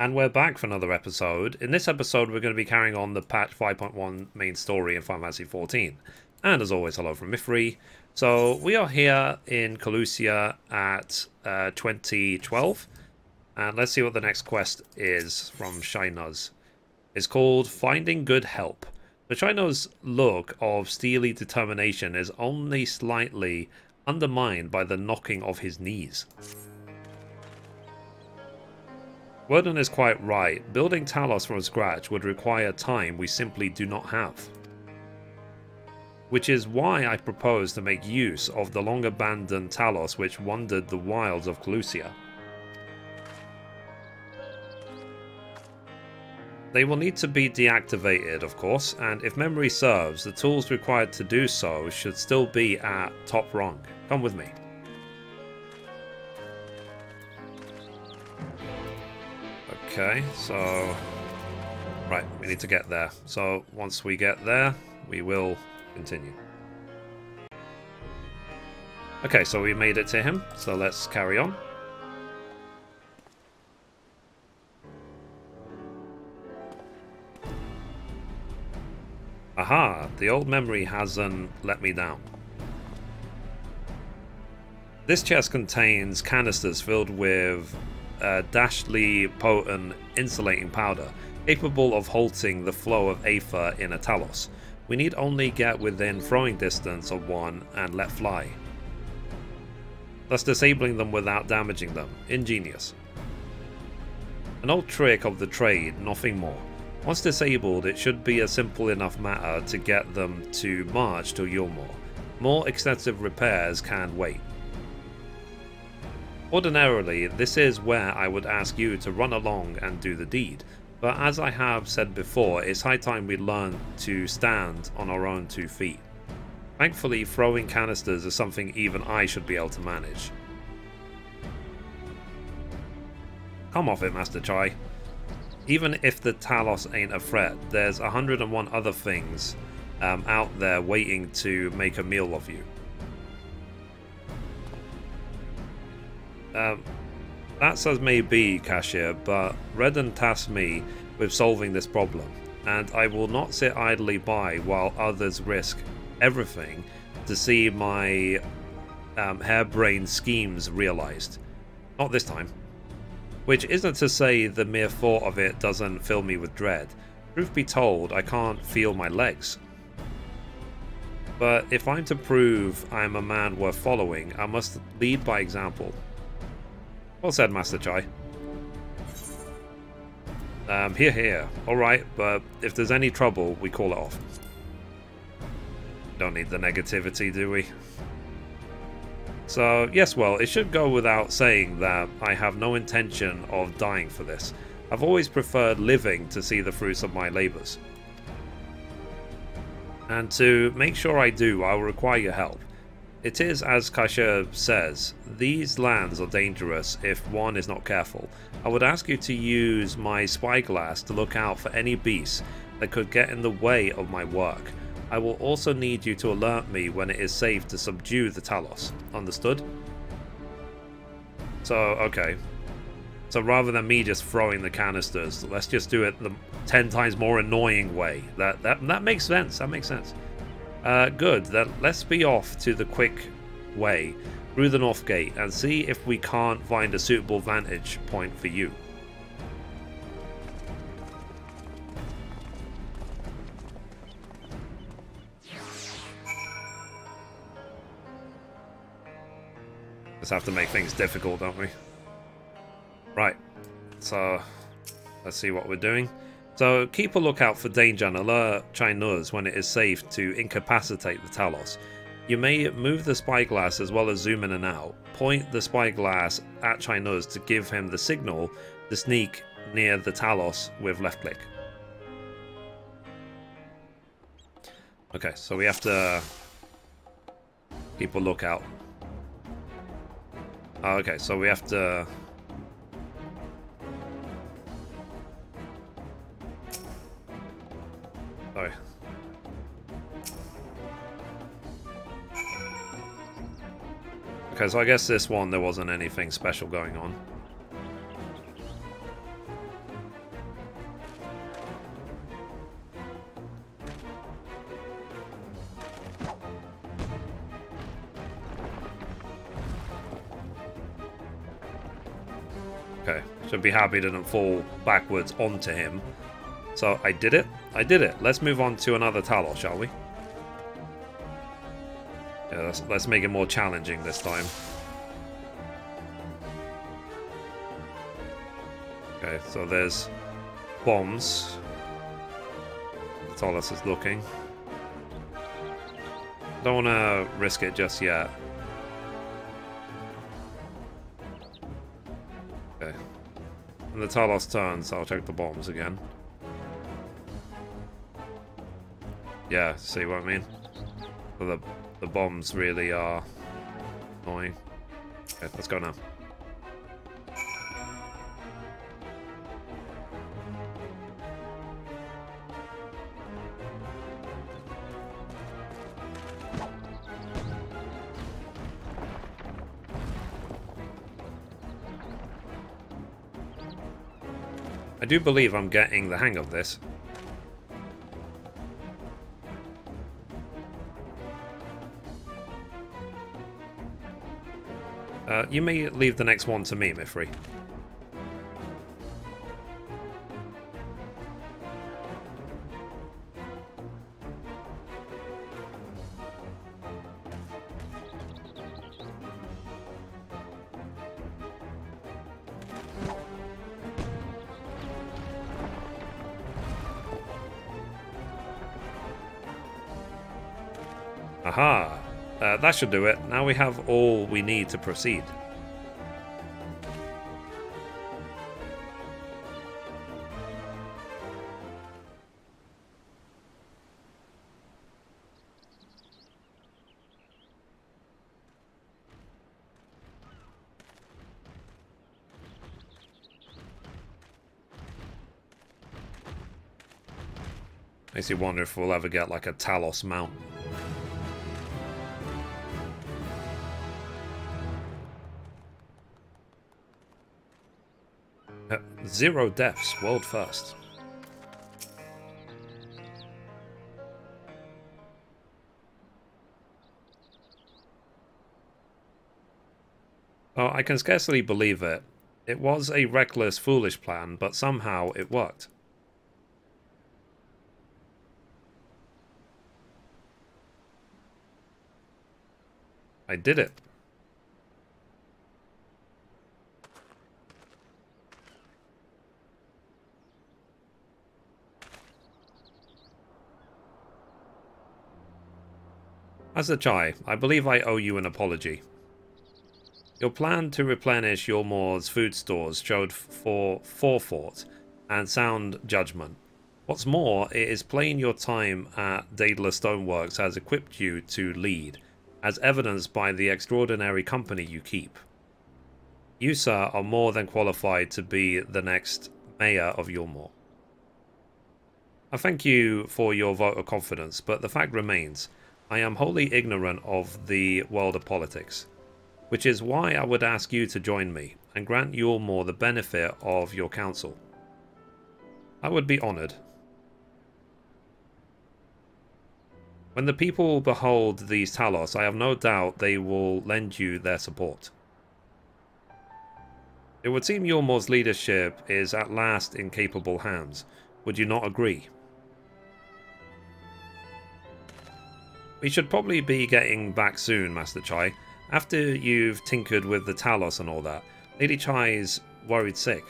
And we're back for another episode. In this episode, we're going to be carrying on the patch 5.1 main story in Final Fantasy XIV. And as always, hello from Mithrie. So we are here in Kholusia at uh, 2012. And let's see what the next quest is from Chai-Nuzz. It's called Finding Good Help. The Chai-Nuzz look of steely determination is only slightly undermined by the knocking of his knees. Worden is quite right. Building Talos from scratch would require time we simply do not have. Which is why I propose to make use of the long abandoned Talos which wandered the wilds of Kholusia. They will need to be deactivated, of course, and if memory serves, the tools required to do so should still be at top rung. Come with me. Okay, so... Right, we need to get there. So, once we get there, we will continue. Okay, so we made it to him, so let's carry on. Aha, the old memory hasn't let me down. This chest contains canisters filled with uh, dashly potent insulating powder, capable of halting the flow of Aether in a Talos. We need only get within throwing distance of one and let fly. Thus disabling them without damaging them. Ingenious. An old trick of the trade, nothing more. Once disabled, it should be a simple enough matter to get them to march to Eulmore. More extensive repairs can wait. Ordinarily, this is where I would ask you to run along and do the deed, but as I have said before, it's high time we learn to stand on our own two feet. Thankfully, throwing canisters is something even I should be able to manage. Come off it, Master Chai. Even if the Talos ain't a threat, there's 101 other things um, out there waiting to make a meal of you. Um, that's as may be, Kai-Shirr, but Redden tasked me with solving this problem, and I will not sit idly by while others risk everything to see my um, harebrained schemes realized. Not this time. Which isn't to say the mere thought of it doesn't fill me with dread. Truth be told, I can't feel my legs. But if I'm to prove I'm a man worth following, I must lead by example. Well said, Master Chai. Um, here, here. Alright, but if there's any trouble, we call it off. Don't need the negativity, do we? So, yes, well, it should go without saying that I have no intention of dying for this. I've always preferred living to see the fruits of my labours. And to make sure I do, I will require your help. It is, as Kai-Shirr says, these lands are dangerous if one is not careful. I would ask you to use my spyglass to look out for any beasts that could get in the way of my work. I will also need you to alert me when it is safe to subdue the Talos. Understood? So, okay. So rather than me just throwing the canisters, let's just do it the 10 times more annoying way. That that that makes sense. That makes sense. Uh, good, then let's be off to the quick way through the north gate and see if we can't find a suitable vantage point for you. Just have to make things difficult, don't we? Right, so let's see what we're doing. So keep a lookout for danger and alert Chai-Nuzz when it is safe to incapacitate the Talos. You may move the spyglass as well as zoom in and out. Point the spyglass at Chai-Nuzz to give him the signal to sneak near the Talos with left click. Okay, so we have to keep a lookout. Oh, okay, so we have to Okay, so I guess this one there wasn't anything special going on. Okay, should be happy didn't fall backwards onto him. So I did it. I did it. Let's move on to another Talos, shall we? Yeah, let's, let's make it more challenging this time. Okay, so there's bombs. Talos is looking. Don't want to risk it just yet. Okay. When the Talos turns, I'll check the bombs again. Yeah, see what I mean? So the, the bombs really are annoying. Okay, let's go now. I do believe I'm getting the hang of this. You may leave the next one to me, Mithrie. That should do it. Now we have all we need to proceed. Makes you wonder if we'll ever get like a Talos mount. Uh, zero deaths, world first. Oh, I can scarcely believe it. It was a reckless, foolish plan, but somehow it worked. I did it. Asachai, I believe I owe you an apology. Your plan to replenish Eulmore's food stores showed for forethought and sound judgment. What's more, it is plain your time at Daedalus Stoneworks has equipped you to lead, as evidenced by the extraordinary company you keep. You, sir, are more than qualified to be the next mayor of Eulmore. I thank you for your vote of confidence, but the fact remains, I am wholly ignorant of the world of politics, which is why I would ask you to join me and grant Eulmore the benefit of your counsel. I would be honoured. When the people behold these Talos, I have no doubt they will lend you their support. It would seem Eulmore's leadership is at last in capable hands. Would you not agree? We should probably be getting back soon, Master Chai. After you've tinkered with the Talos and all that, Lady Chai's worried sick.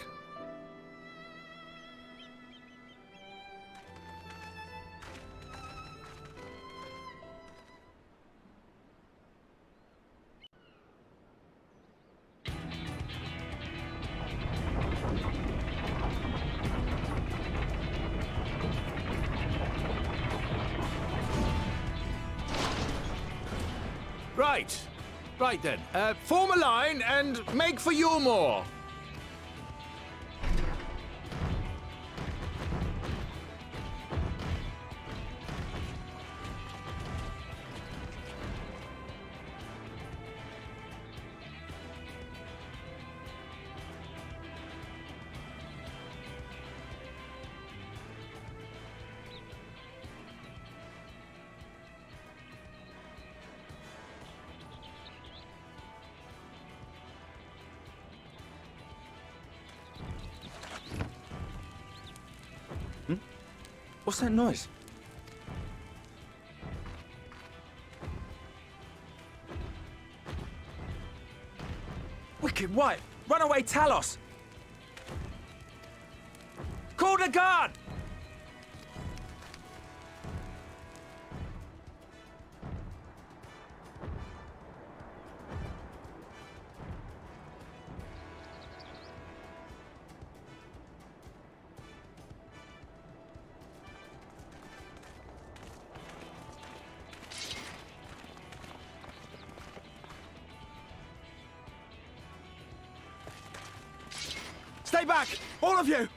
Right. Right then. Uh, form a line and make for Eulmore. What's that noise? Wicked White! Runaway Talos! Call the guard! All of you!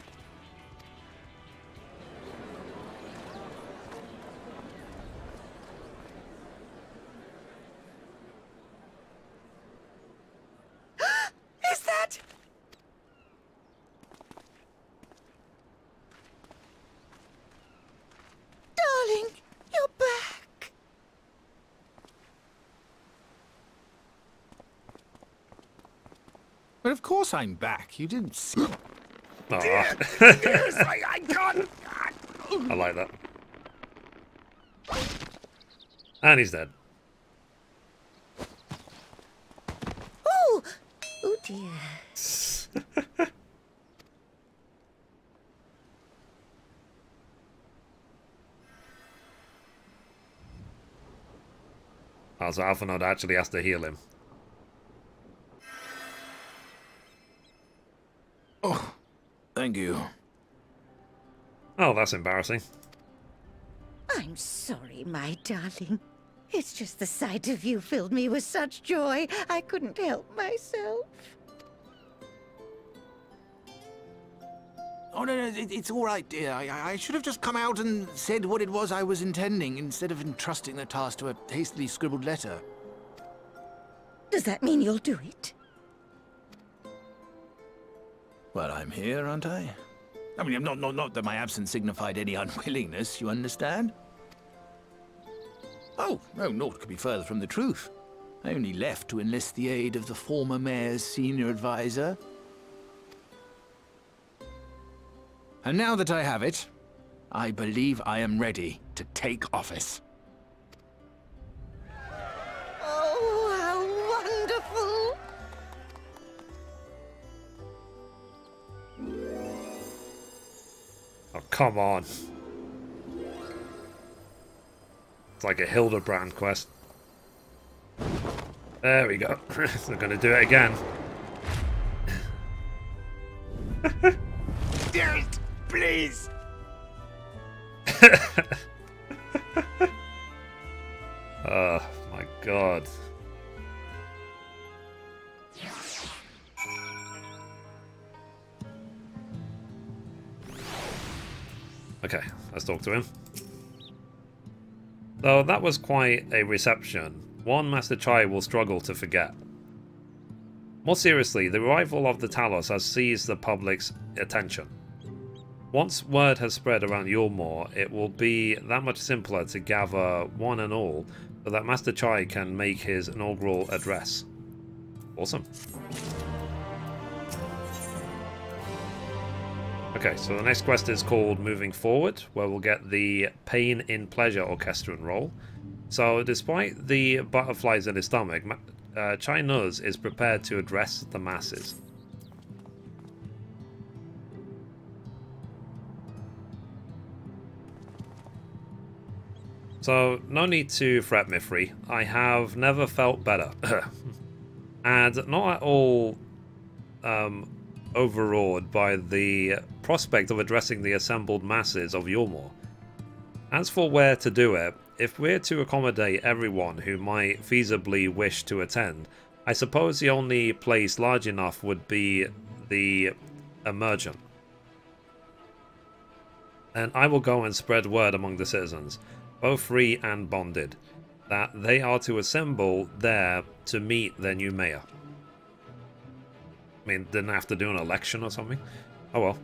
Is that... Darling, you're back. But of course I'm back. You didn't see. Aw, yes, I, I can't. I like that. And he's dead. Oh, oh dear. Oh, so Alphinaud actually has to heal him. Thank you. Oh, that's embarrassing. I'm sorry, my darling. It's just the sight of you filled me with such joy, I couldn't help myself. Oh, no, no, it, it's all right, dear. I, I- I should have just come out and said what it was I was intending instead of entrusting the task to a hastily scribbled letter. Does that mean you'll do it? Well, I'm here, aren't I? I mean, not, not, not that my absence signified any unwillingness, you understand? Oh, no, naught could be further from the truth. I only left to enlist the aid of the former mayor's senior advisor. And now that I have it, I believe I am ready to take office. Come on. It's like a Hildebrand quest. There we go. They're going to do it again. Dearest, please! Oh, my God. Talk to him. Though that was quite a reception, one Master Chai will struggle to forget. More seriously, the arrival of the Talos has seized the public's attention. Once word has spread around Eulmore, it will be that much simpler to gather one and all so that Master Chai can make his inaugural address. Awesome. Okay, so the next quest is called Moving Forward, where we'll get the Pain in Pleasure Orchestrion roll. So, despite the butterflies in his stomach, Ma- uh, Chai-Nuzz is prepared to address the masses. So, no need to fret, Mithrie. I have never felt better. and not at all um, overawed by the prospect of addressing the assembled masses of Eulmore. As for where to do it, if we're to accommodate everyone who might feasibly wish to attend, I suppose the only place large enough would be the Emergent. And I will go and spread word among the citizens, both free and bonded, that they are to assemble there to meet their new mayor. I mean, didn't I have to do an election or something? Oh well.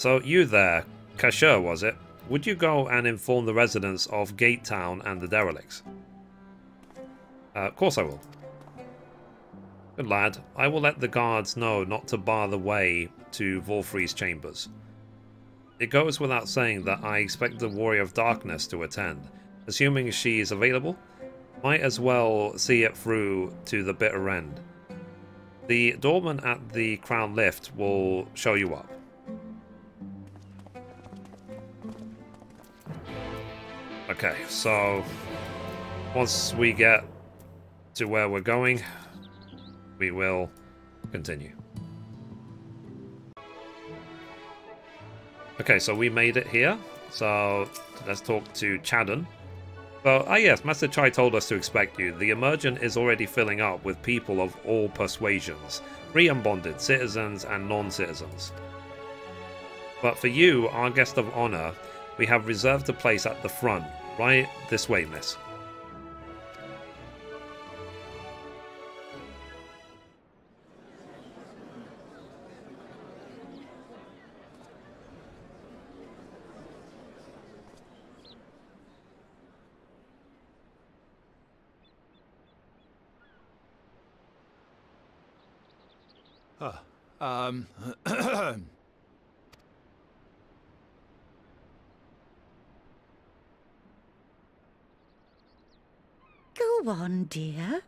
So you there, Kai-Shirr was it? Would you go and inform the residents of Gate Town and the derelicts? Uh, of course I will. Good lad. I will let the guards know not to bar the way to Vauthry's chambers. it goes without saying that I expect the Warrior of Darkness to attend. Assuming she is available, might as well see it through to the bitter end. The doorman at the Crown Lift will show you up. Okay, so once we get to where we're going, we will continue. Okay, so we made it here. So let's talk to Chadden. So, ah yes, Master Chai told us to expect you. The Emergent is already filling up with people of all persuasions. Free and bonded, citizens and non-citizens. But for you, our guest of honor, we have reserved a place at the front. Right this way, miss. Um. Go on, dear.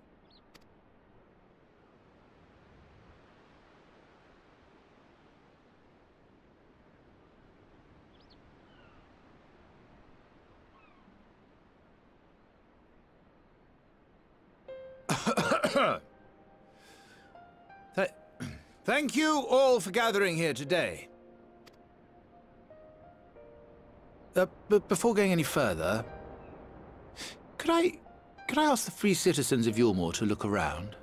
Th- Thank you all for gathering here today. Uh, but before going any further, could I, could I ask the free citizens of Eulmore to look around?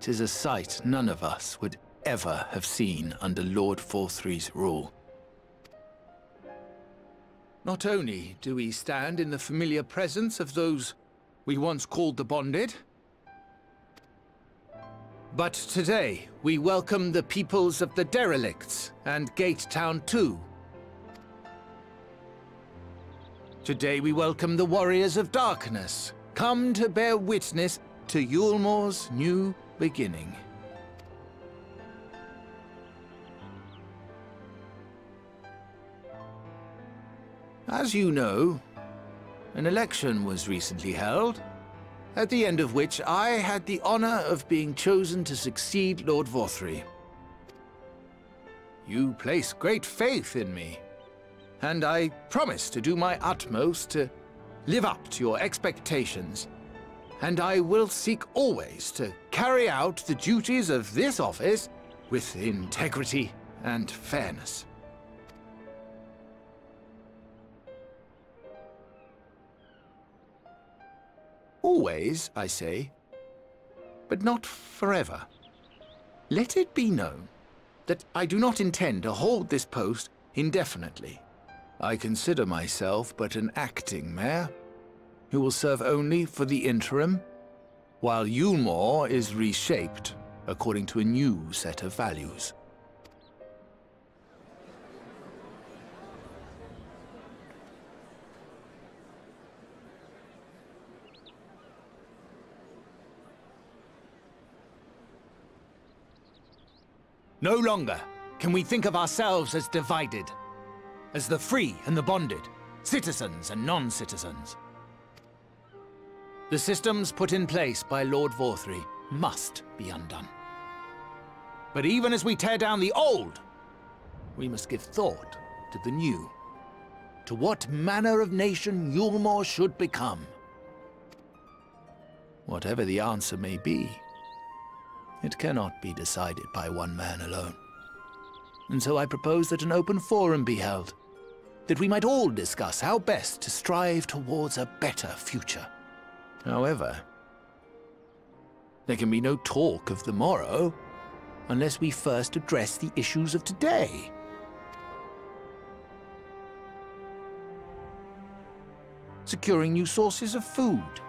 Tis a sight none of us would ever have seen under Lord Vauthry's rule. Not only do we stand in the familiar presence of those we once called the Bonded, but today we welcome the peoples of the Derelicts and Gate Town too. Today we welcome the Warriors of Darkness, come to bear witness to Eulmore's new beginning. As you know, an election was recently held, at the end of which I had the honor of being chosen to succeed Lord Vauthry. You place great faith in me, and I promise to do my utmost to live up to your expectations, and I will seek always to carry out the duties of this office with integrity and fairness. Always, I say, but not forever. Let it be known that I do not intend to hold this post indefinitely. I consider myself but an acting mayor, who will serve only for the interim, while Eulmore is reshaped according to a new set of values. No longer can we think of ourselves as divided, as the free and the bonded, citizens and non-citizens. The systems put in place by Lord Vauthry must be undone. But even as we tear down the old, we must give thought to the new, to what manner of nation Eulmore should become. Whatever the answer may be, it cannot be decided by one man alone. And so I propose that an open forum be held, that we might all discuss how best to strive towards a better future. However, there can be no talk of the morrow unless we first address the issues of today. Securing new sources of food,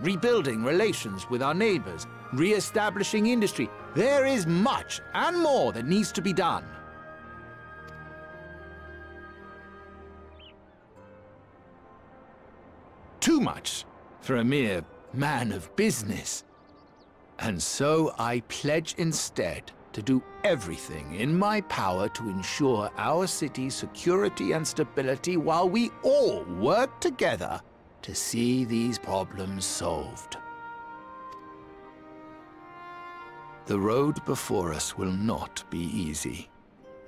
rebuilding relations with our neighbors, re-establishing industry. There is much and more that needs to be done. Too much for a mere man of business. And so I pledge instead to do everything in my power to ensure our city's security and stability while we all work together to see these problems solved. The road before us will not be easy,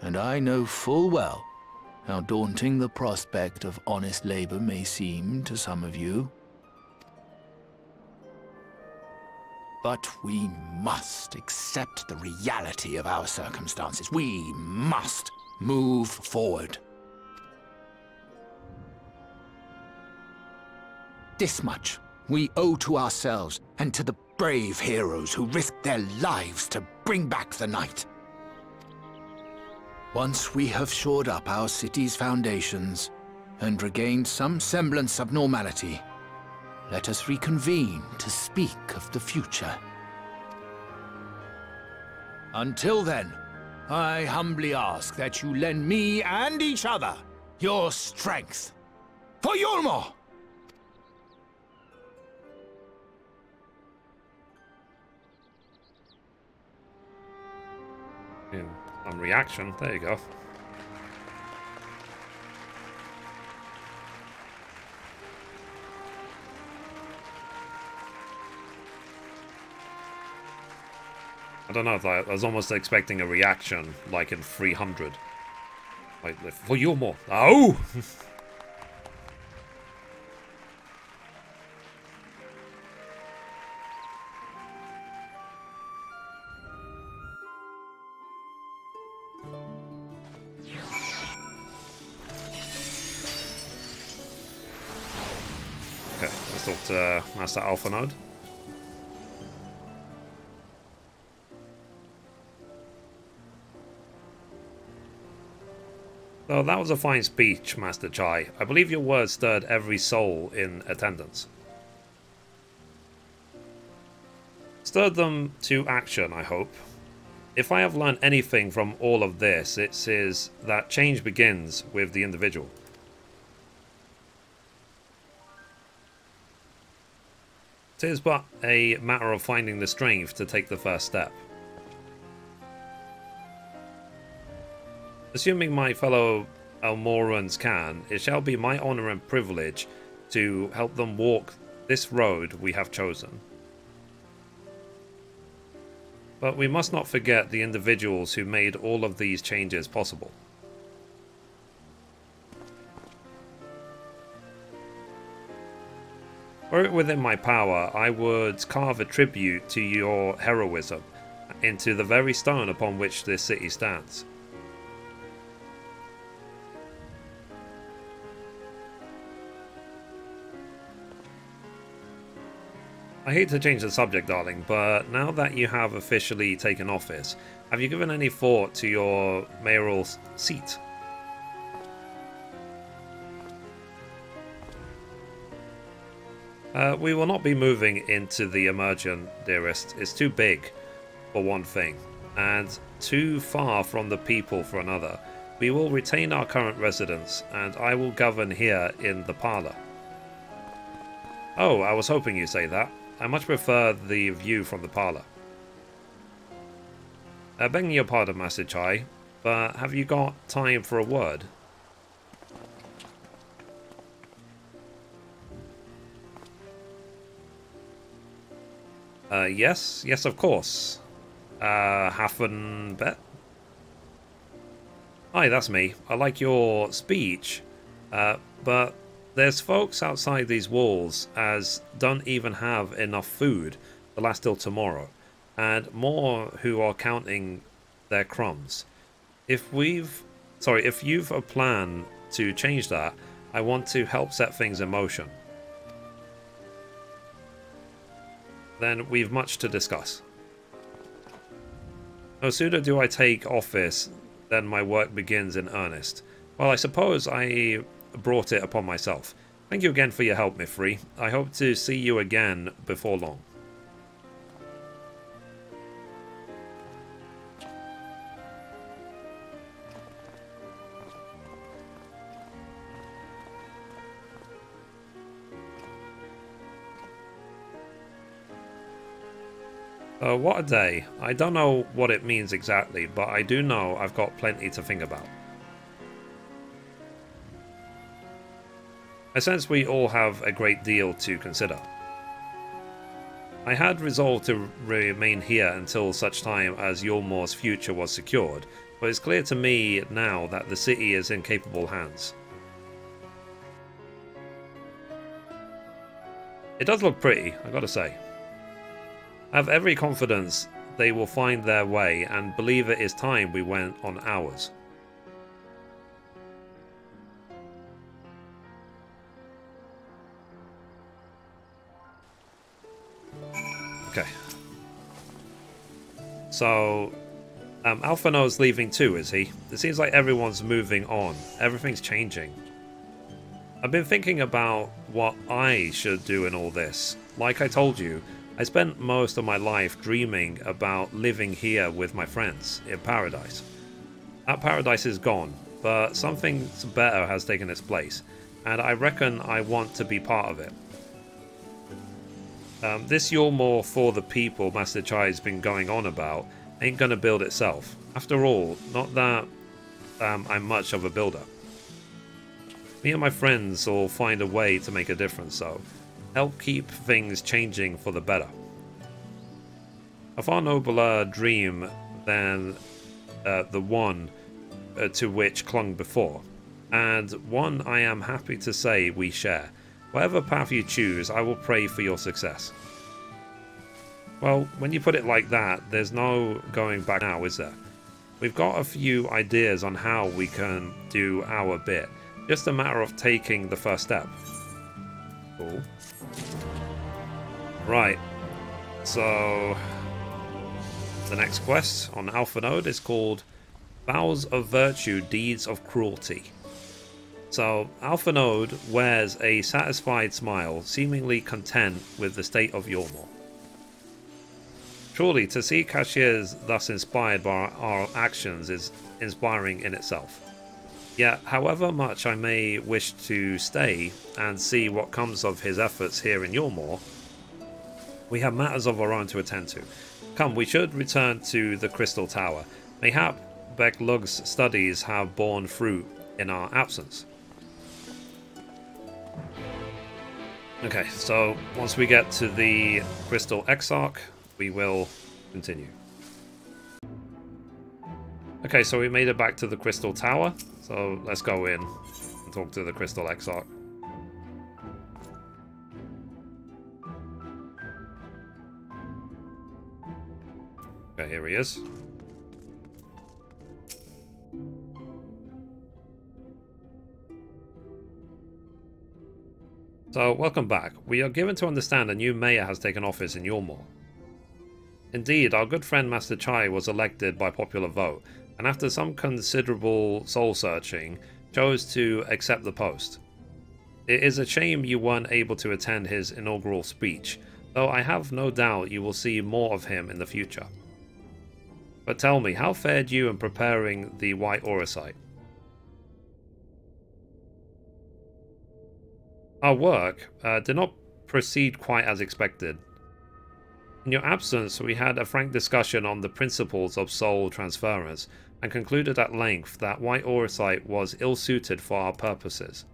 and I know full well how daunting the prospect of honest labor may seem to some of you. But we must accept the reality of our circumstances. We must move forward. This much we owe to ourselves and to the brave heroes who risked their lives to bring back the night. Once we have shored up our city's foundations and regained some semblance of normality, let us reconvene to speak of the future. Until then, I humbly ask that you lend me and each other your strength. For Eulmore! On reaction, there you go. I don't know, I was almost expecting a reaction, like in 300. Like, for you more. Oh! to Master Alphinaud. So that was a fine speech, Master Chai. I believe your words stirred every soul in attendance. Stirred them to action, I hope. If I have learned anything from all of this, it is that change begins with the individual. It is but a matter of finding the strength to take the first step. Assuming my fellow Eulmorans can, it shall be my honour and privilege to help them walk this road we have chosen. But we must not forget the individuals who made all of these changes possible. Were it within my power, I would carve a tribute to your heroism into the very stone upon which this city stands. I hate to change the subject, darling, but now that you have officially taken office, have you given any thought to your mayoral seat? Uh, we will not be moving into the emergent, dearest. It's too big, for one thing, and too far from the people for another. We will retain our current residence, and I will govern here in the parlour. Oh, I was hoping you'd say that. I much prefer the view from the parlour. Uh, begging your pardon, Master Chai, but have you got time for a word? Uh, yes, yes, of course. Uh, Hafen Bet? Hi, that's me. I like your speech, uh, but there's folks outside these walls as don't even have enough food to last till tomorrow, and more who are counting their crumbs. If we've, sorry, if you've a plan to change that, I want to help set things in motion. Then we've much to discuss. No sooner do I take office than my work begins in earnest. Well, I suppose I brought it upon myself. Thank you again for your help, Mithrie. I hope to see you again before long. Uh, what a day. I don't know what it means exactly, but I do know I've got plenty to think about. I sense we all have a great deal to consider. I had resolved to remain here until such time as Eulmore's future was secured, but it's clear to me now that the city is in capable hands. It does look pretty, I gotta say. I have every confidence they will find their way and believe it is time we went on ours. Okay. So, um, Alphinaud's leaving too, is he? It seems like everyone's moving on. Everything's changing. I've been thinking about what I should do in all this. Like I told you, I spent most of my life dreaming about living here with my friends in paradise. That paradise is gone, but something better has taken its place, and I reckon I want to be part of it. Um, this more for the people Master Chai's been going on about ain't gonna build itself. After all, not that um, I'm much of a builder. Me and my friends will find a way to make a difference, so help keep things changing for the better. A far nobler dream than uh, the one uh, to which clung before, and one I am happy to say we share. Whatever path you choose, I will pray for your success. Well, when you put it like that, there's no going back now, is there? We've got a few ideas on how we can do our bit. Just a matter of taking the first step. Cool. Right. So, the next quest on Alphinaud is called Vows of Virtue, Deeds of Cruelty. So, Alphinaud wears a satisfied smile, seemingly content with the state of Eulmore. Truly, to see cashiers thus inspired by our actions is inspiring in itself. Yet, however much I may wish to stay and see what comes of his efforts here in Eulmore, we have matters of our own to attend to. Come, we should return to the Crystal Tower. Mayhap Beq Lugg's studies have borne fruit in our absence. Okay, so once we get to the Crystal Exarch, we will continue. Okay, so we made it back to the Crystal Tower, so let's go in and talk to the Crystal Exarch. Okay, here he is. So, welcome back. We are given to understand a new mayor has taken office in Eulmore. Indeed, our good friend Master Chai was elected by popular vote, and after some considerable soul searching, chose to accept the post. It is a shame you weren't able to attend his inaugural speech, though I have no doubt you will see more of him in the future. But tell me, how fared you in preparing the White Auracite? Our work uh, did not proceed quite as expected. In your absence, we had a frank discussion on the principles of soul transference and concluded at length that White Auracite was ill-suited for our purposes.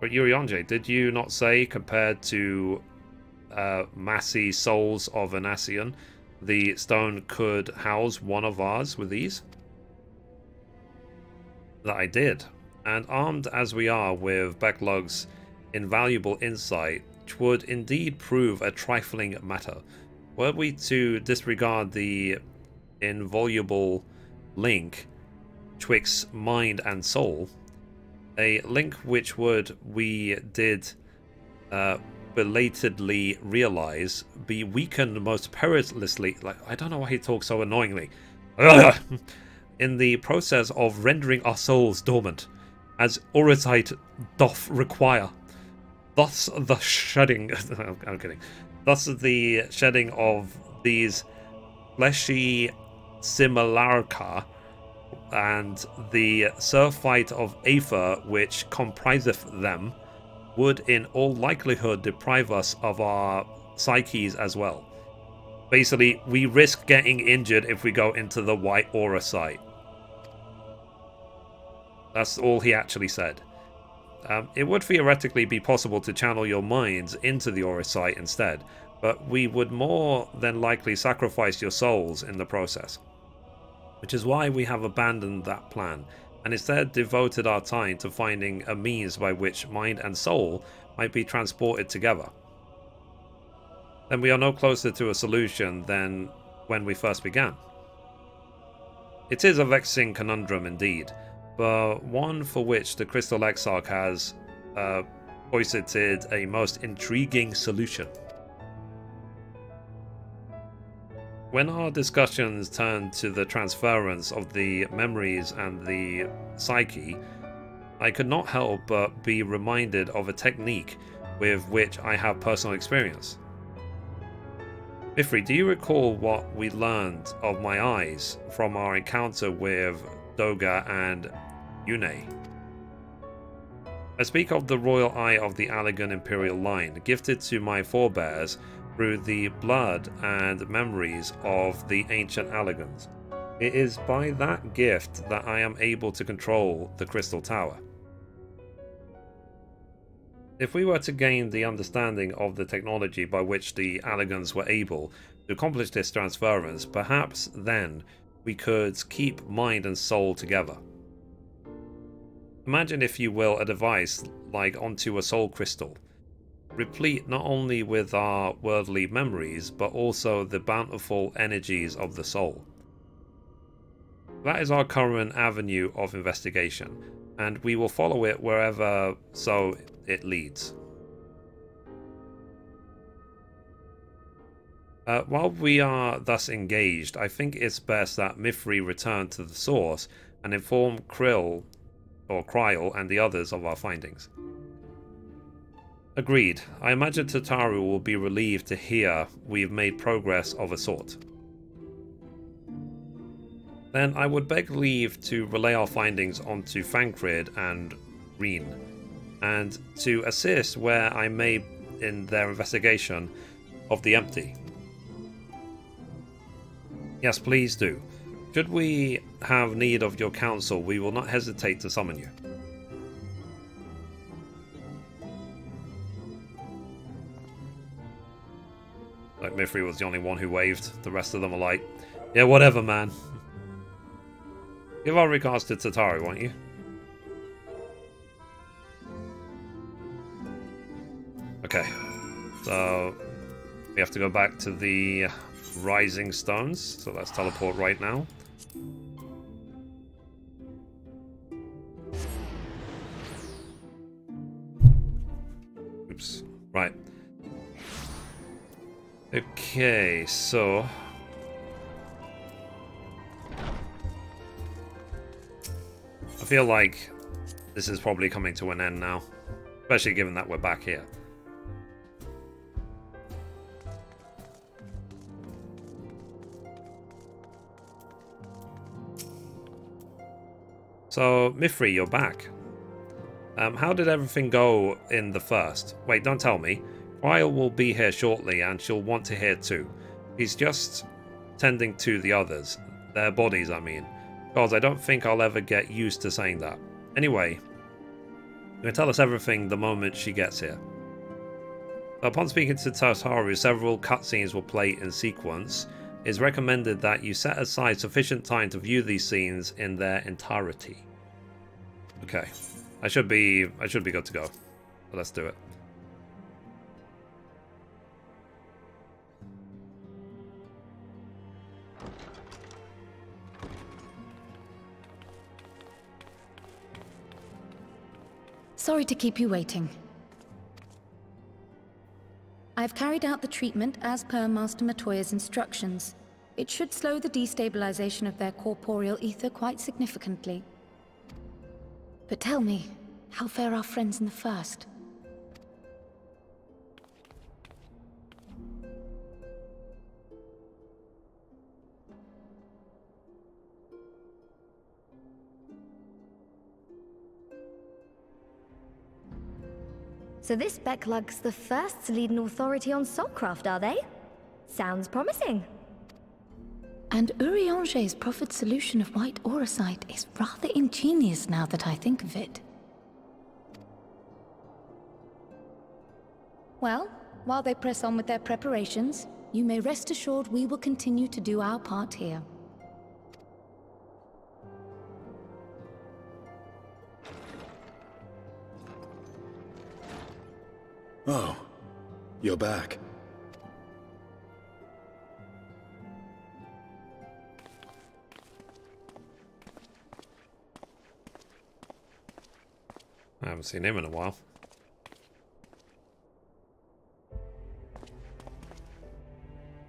But Urianger, did you not say, compared to uh, massy souls of Anasion, the stone could house one of ours with ease? That I did, and armed as we are with Beq Lugg's invaluable insight, would indeed prove a trifling matter, were we to disregard the inviolable link twixt mind and soul, a link which would, we did uh, belatedly realize, be weakened most perilously. Like I don't know why he talks so annoyingly. in the process of rendering our souls dormant, as Auracite doth require. Thus the shedding. I'm kidding. Thus the shedding of these fleshy simulacra and the surfeit of Aether which compriseth them would in all likelihood deprive us of our psyches as well. Basically, we risk getting injured if we go into the white auracite. That's all he actually said. Um, it would theoretically be possible to channel your minds into the auracite instead, but we would more than likely sacrifice your souls in the process. Which is why we have abandoned that plan, and instead devoted our time to finding a means by which mind and soul might be transported together. Then we are no closer to a solution than when we first began. It is a vexing conundrum indeed, but one for which the Crystal Exarch has uh, posited a most intriguing solution. When our discussions turned to the transference of the memories and the psyche, I could not help but be reminded of a technique with which I have personal experience. Mithrie, do you recall what we learned of my eyes from our encounter with Doga and Unei? I speak of the royal eye of the Allagan Imperial line, gifted to my forebears through the blood and memories of the ancient Allagans. It is by that gift that I am able to control the Crystal Tower. If we were to gain the understanding of the technology by which the Allagans were able to accomplish this transference, perhaps then we could keep mind and soul together. Imagine, if you will, a device like onto a soul crystal replete not only with our worldly memories, but also the bountiful energies of the soul. That is our current avenue of investigation, and we will follow it wherever so it leads. Uh, while we are thus engaged, I think it's best that Mithrie return to the source and inform Krill or Krile and the others of our findings. Agreed. I imagine Tataru will be relieved to hear we've made progress of a sort. Then I would beg leave to relay our findings onto Thancred and Ryne, and to assist where I may in their investigation of the empty. Yes, please do. Should we have need of your counsel, we will not hesitate to summon you. Like Mithrie was the only one who waved. The rest of them are like, yeah, whatever, man. Give our regards to Tataru, won't you? Okay. So, we have to go back to the Rising Stones. So let's teleport right now. Oops. Right. Okay, so... I feel like this is probably coming to an end now. Especially given that we're back here. So, Mithrie, you're back. Um, how did everything go in the first? Wait, don't tell me. Krile will be here shortly and she'll want to hear too. He's just tending to the others. Their bodies, I mean. Because I don't think I'll ever get used to saying that. Anyway, you can tell us everything the moment she gets here. Upon speaking to Tataru, several cutscenes will play in sequence. It is recommended that you set aside sufficient time to view these scenes in their entirety. Okay. I should be I should be good to go. Let's do it. Sorry to keep you waiting. I've carried out the treatment as per Master Matoya's instructions. It should slow the destabilization of their corporeal ether quite significantly. But tell me, how fare our friends in the first? So this Beq Lugg's the first to lead an authority on soulcraft, are they? Sounds promising. And Urianger's proffered solution of white auracite is rather ingenious now that I think of it. Well, while they press on with their preparations, you may rest assured we will continue to do our part here. Oh, you're back. I haven't seen him in a while.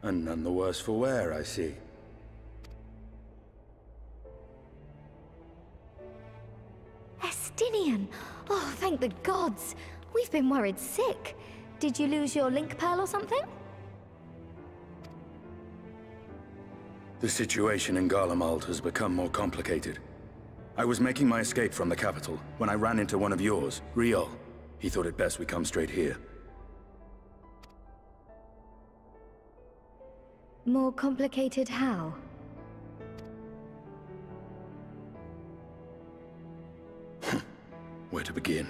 And none the worse for wear, I see. Been worried sick. Did you lose your linkpearl or something? The situation in Garlemald has become more complicated. I was making my escape from the capital when I ran into one of yours, Riol. He thought it best we come straight here. More complicated how? Where to begin?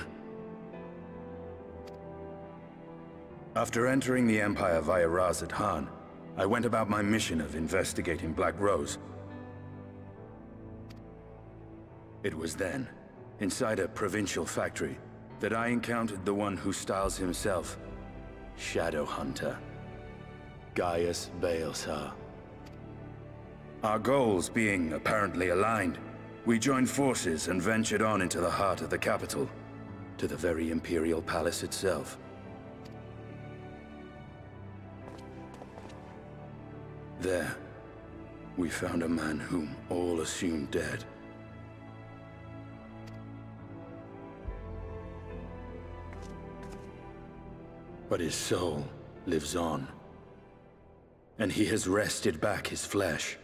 After entering the Empire via Razad Han, I went about my mission of investigating Black Rose. It was then, inside a provincial factory, that I encountered the one who styles himself Shadow Hunter. Gaius Baelsar. Our goals being apparently aligned, we joined forces and ventured on into the heart of the capital, to the very Imperial Palace itself. There, we found a man whom all assumed dead. But his soul lives on. And he has wrested back his flesh.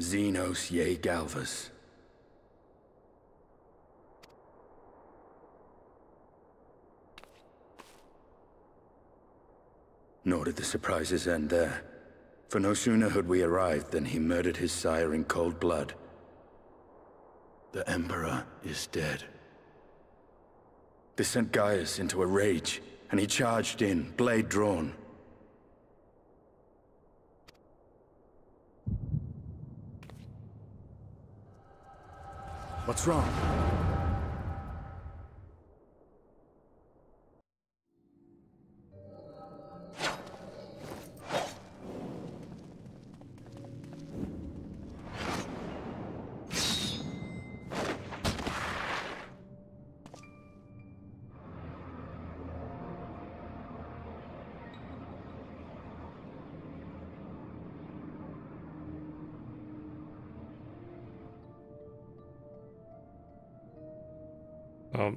Zenos yae Galvus. Nor did the surprises end there. Uh, for no sooner had we arrived than he murdered his sire in cold blood. The Emperor is dead. This sent Gaius into a rage, and he charged in, blade drawn. What's wrong?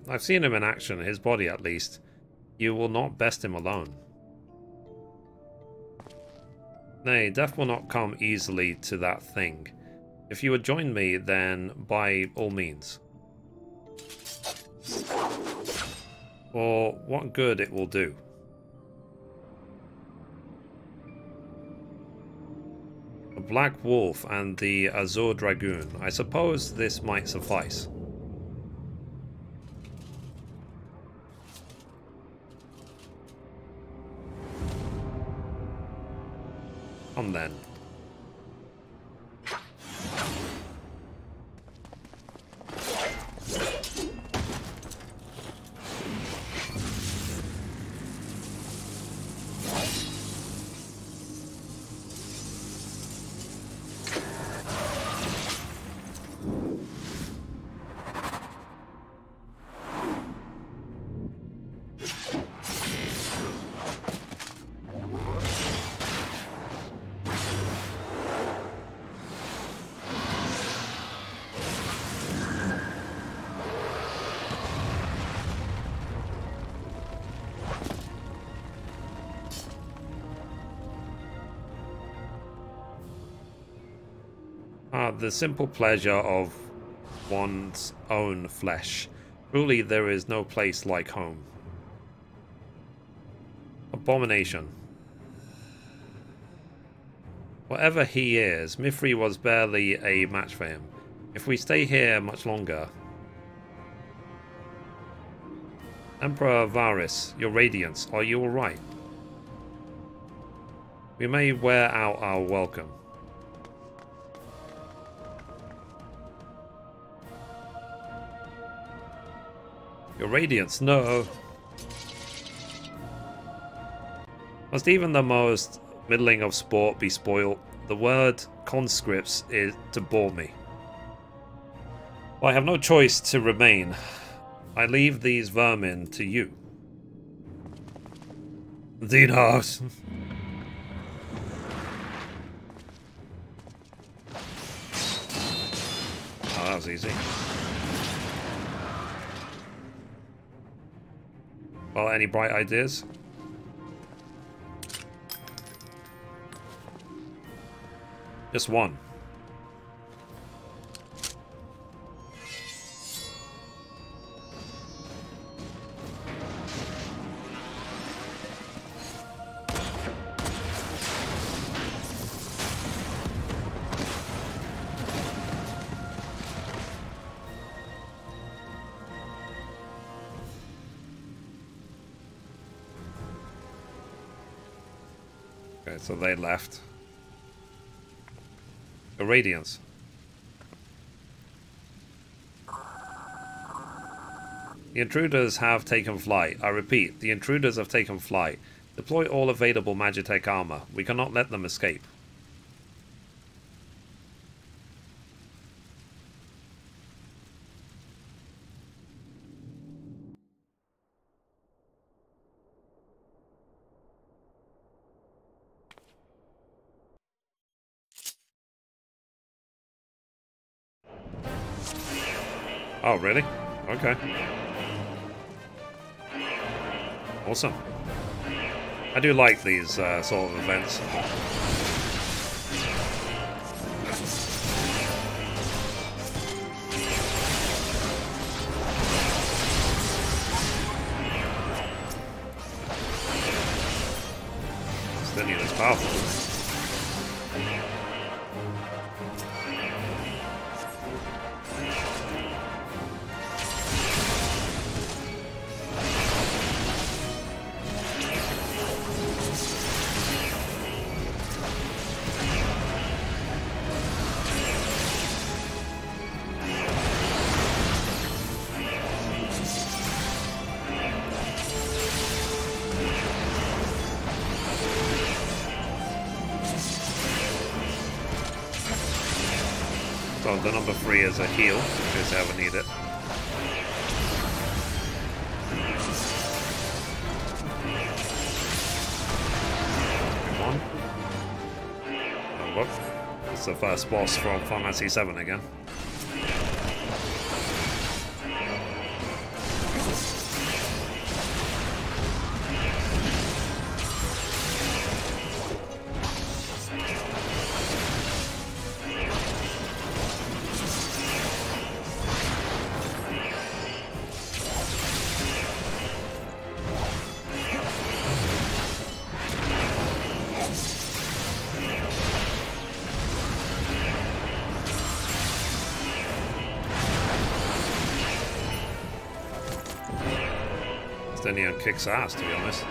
I've seen him in action, his body at least. You will not best him alone. Nay, death will not come easily to that thing. If you would join me, then by all means. Or what good it will do. The Black Wolf and the Azure Dragoon. I suppose this might suffice. Come then. The simple pleasure of one's own flesh. Truly, there is no place like home. Abomination. Whatever he is, Mithrie was barely a match for him. If we stay here much longer... Emperor Varis, your radiance, are you alright? We may wear out our welcome. Your radiance, no. Must even the most middling of sport be spoilt? The word conscripts is to bore me. Well, I have no choice to remain. I leave these vermin to you. Dinos. oh, ah, that was easy. Any bright ideas? Just one. They left. The Radiance. The intruders have taken flight. I repeat, the intruders have taken flight. Deploy all available Magitech armor. We cannot let them escape. Really? Okay. Awesome. I do like these uh, sort of events. Is powerful. The number three is a heal, in case I ever need it. Come on. Oh, look. It's the first boss from Final Fantasy 7 again. Kicks ass, to be honest.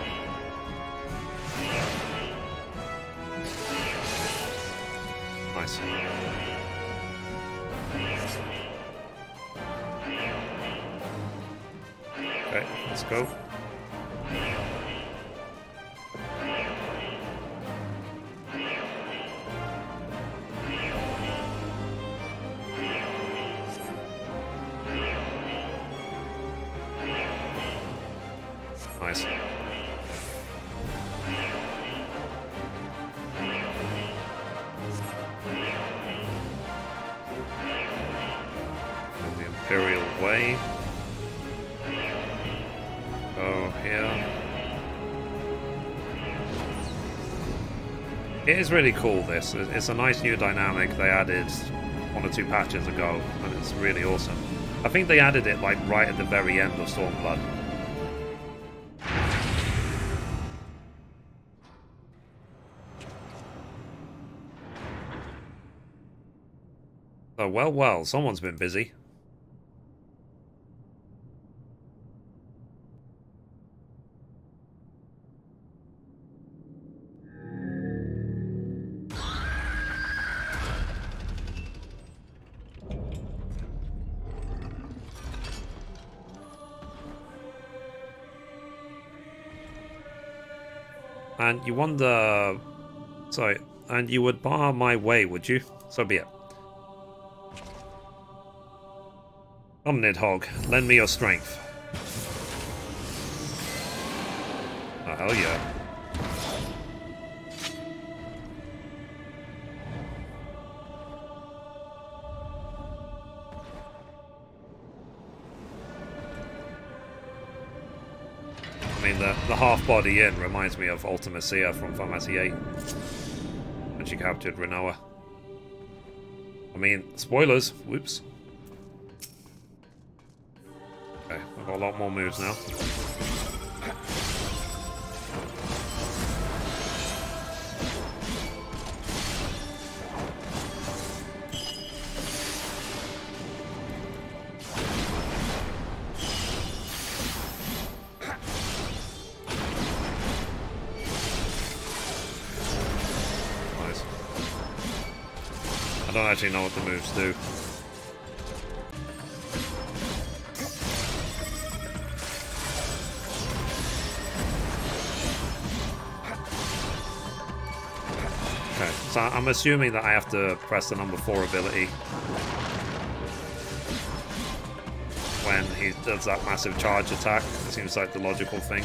Yeah. It is really cool, this. It's a nice new dynamic they added one or two patches ago, and it's really awesome. I think they added it, like, right at the very end of Stormblood. Oh, well, well, someone's been busy. And you wonder... Sorry, and you would bar my way, would you? So be it. Come, Nidhogg, lend me your strength. Oh, hell yeah. The half-body in reminds me of Ultimecia from Fantasy VIII. When she captured Rinoa. I mean, spoilers. Whoops. Okay, I've got a lot more moves now. I don't actually know what the moves do. Okay, so I'm assuming that I have to press the number 4 ability when he does that massive charge attack. It seems like the logical thing.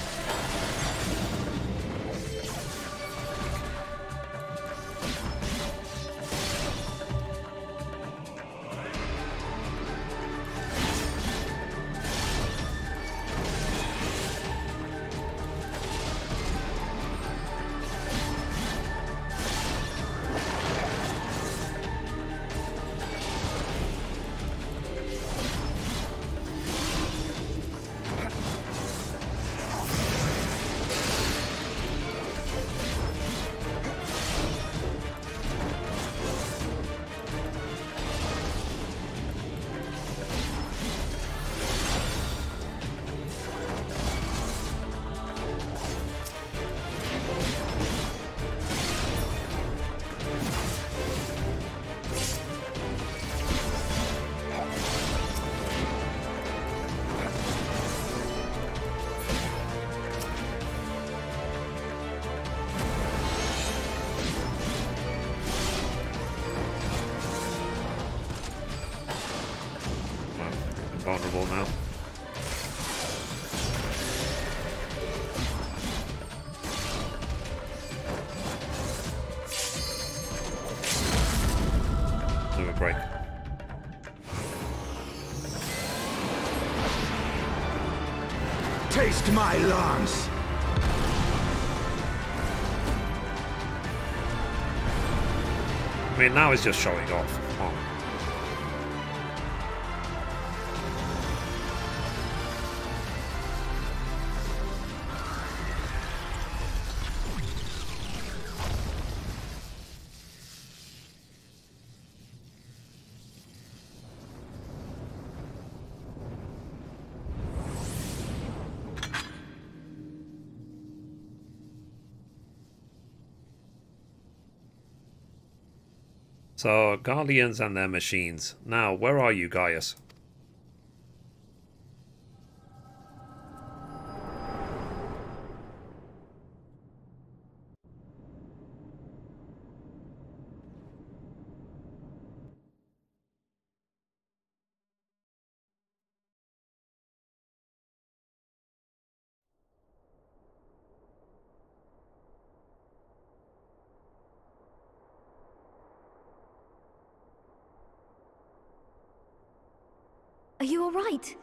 Taste my lance! I mean, now it's just showing off. So, Guardians and their machines. Now, where are you, Gaius? Are you alright?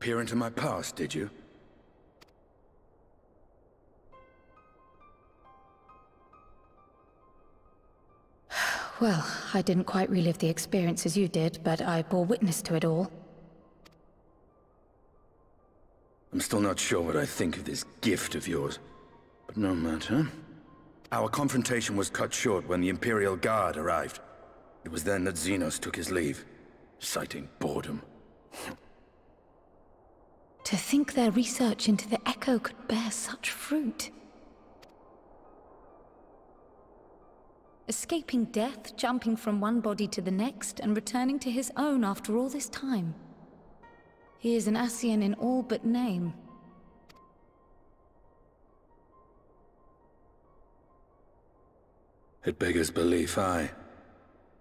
Peer into my past, did you? Well, I didn't quite relive the experience as you did, but I bore witness to it all. I'm still not sure what I think of this gift of yours. But no matter. Our confrontation was cut short when the Imperial Guard arrived. It was then that Zenos took his leave, citing boredom. To think their research into the Echo could bear such fruit. Escaping death, jumping from one body to the next, and returning to his own after all this time. He is an Ascian in all but name. It beggars belief, aye.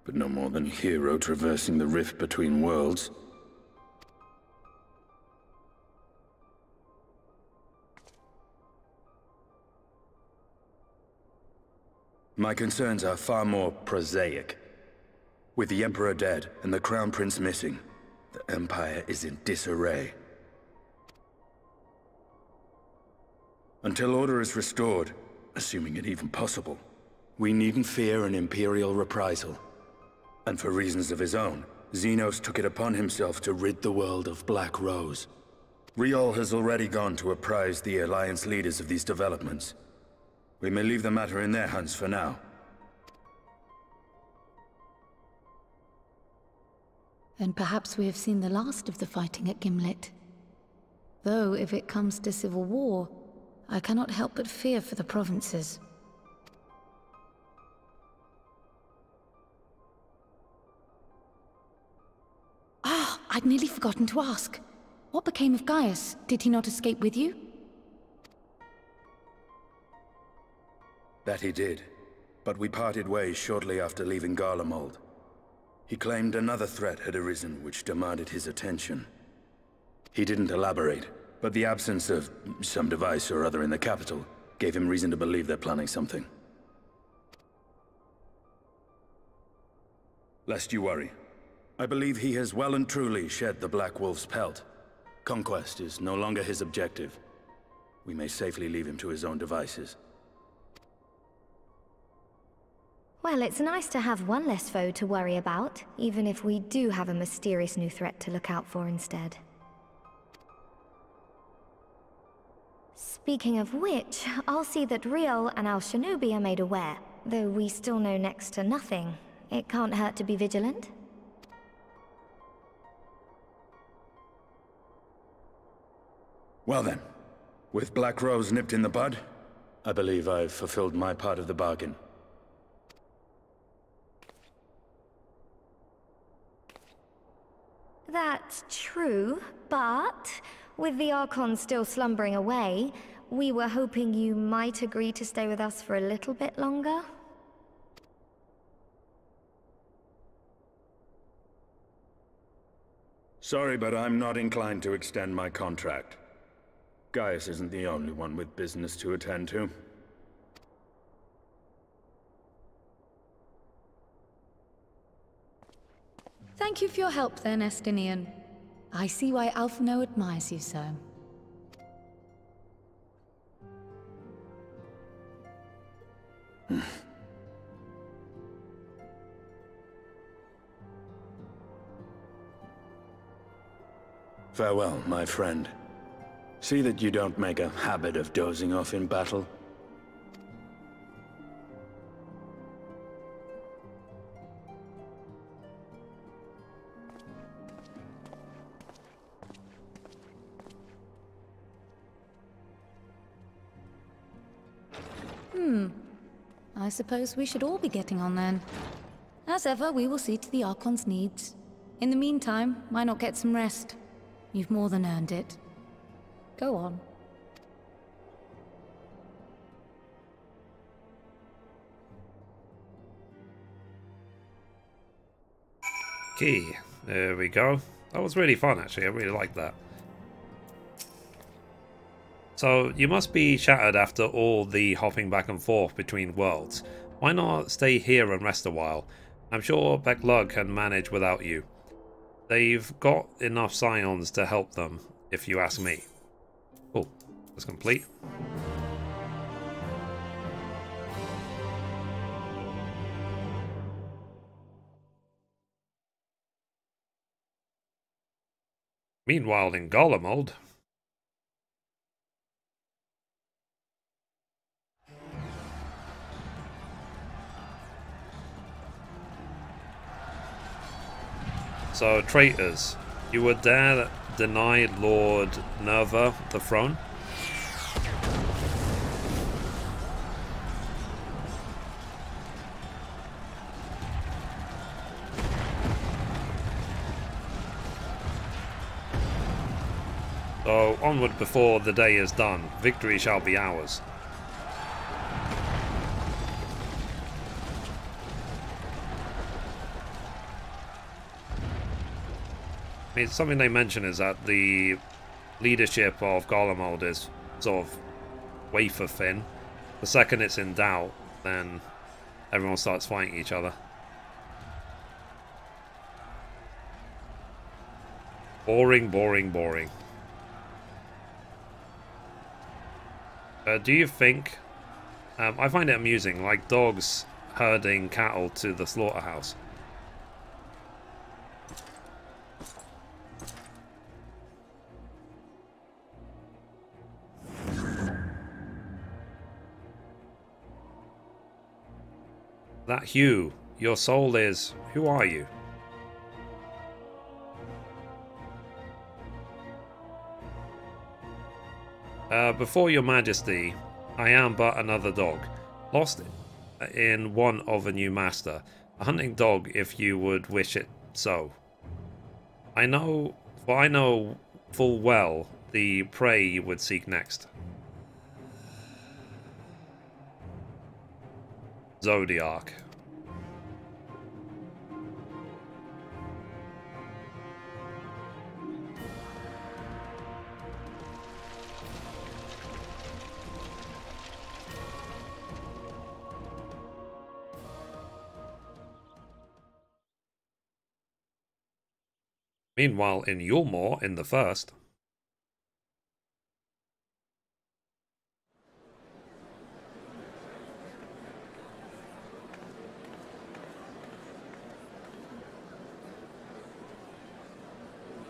But no more than hero traversing the rift between worlds. My concerns are far more prosaic. With the Emperor dead and the Crown Prince missing, the Empire is in disarray. Until order is restored, assuming it even possible, we needn't fear an Imperial reprisal. And for reasons of his own, Zenos took it upon himself to rid the world of Black Rose. Riol has already gone to apprise the Alliance leaders of these developments. We may leave the matter in their hands for now. Then perhaps we have seen the last of the fighting at Ghimlyt. Though, if it comes to civil war, I cannot help but fear for the provinces. Ah, I'd nearly forgotten to ask. What became of Gaius? Did he not escape with you? That he did. But we parted ways shortly after leaving Garlemald. He claimed another threat had arisen which demanded his attention. He didn't elaborate, but the absence of some device or other in the capital gave him reason to believe they're planning something. Lest you worry. I believe he has well and truly shed the Black Wolf's pelt. Conquest is no longer his objective. We may safely leave him to his own devices. Well, it's nice to have one less foe to worry about, even if we do have a mysterious new threat to look out for instead. Speaking of which, I'll see that Riol and our shinobi are made aware. Though we still know next to nothing, it can't hurt to be vigilant. Well then, with Black Rose nipped in the bud, I believe I've fulfilled my part of the bargain. That's true, but with the Archon still slumbering away, we were hoping you might agree to stay with us for a little bit longer. Sorry, but I'm not inclined to extend my contract. Gaius isn't the only one with business to attend to. Thank you for your help then, Estinian. I see why Alphinaud admires you so. Farewell, my friend. See that you don't make a habit of dozing off in battle. Hmm. I suppose we should all be getting on then. As ever, we will see to the Archon's needs. In the meantime, why not get some rest? You've more than earned it. Go on. Key. There we go. That was really fun, actually. I really liked that. So you must be shattered after all the hopping back and forth between worlds. Why not stay here and rest a while? I'm sure Beq Lugg can manage without you. They've got enough scions to help them, if you ask me. Cool. That's complete. Meanwhile, in Garlemald. So, traitors, you would dare deny Lord Nerva the throne? So, onward before the day is done. Victory shall be ours. I mean, something they mention is that the leadership of Garlemald is sort of wafer thin. The second it's in doubt, then everyone starts fighting each other. Boring, boring, boring. Uh, do you think... Um, I find it amusing, like dogs herding cattle to the slaughterhouse. That Hugh, your soul is... Who are you? Uh, before your majesty, I am but another dog, lost in one of a new master, a hunting dog if you would wish it so. I know, for I know full well the prey you would seek next. Zodiark. Meanwhile, in Eulmore, in the first,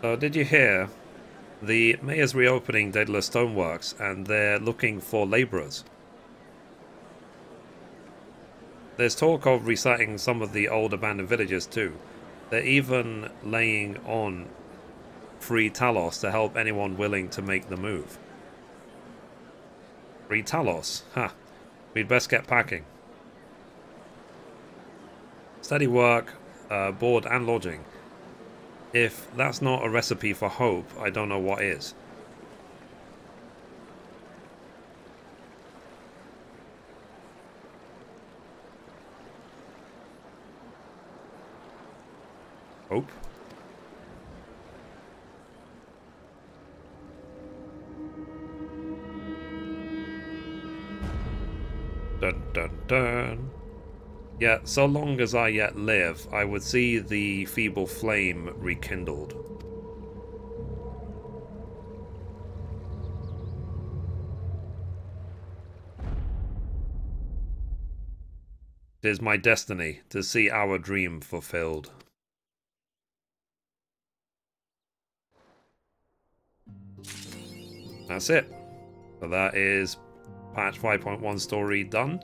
So did you hear? The mayor's reopening Daedalus Stoneworks and they're looking for labourers. There's talk of resetting some of the old abandoned villages too. They're even laying on free Talos to help anyone willing to make the move. Free Talos? Ha. Huh. We'd best get packing. Steady work, uh, board and lodging. If that's not a recipe for hope, I don't know what is. Hope? Dun dun dun. Yet, so long as I yet live, I would see the feeble flame rekindled. It is my destiny to see our dream fulfilled. That's it. So that is patch 5.1 story done.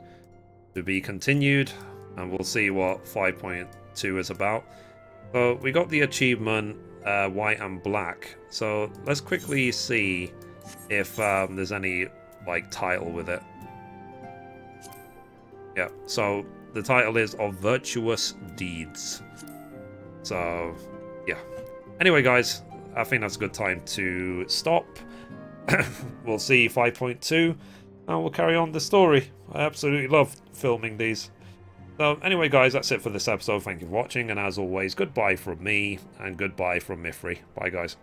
To be continued and we'll see what 5.2 is about. So we got the achievement uh, white and black. So let's quickly see if um, there's any like title with it. Yeah, so the title is of virtuous deeds. So yeah. Anyway, guys, I think that's a good time to stop. we'll see 5.2 and we'll carry on the story. I absolutely love filming these. So anyway guys, that's it for this episode. Thank you for watching, and as always, goodbye from me, and goodbye from Mithrie. Bye guys.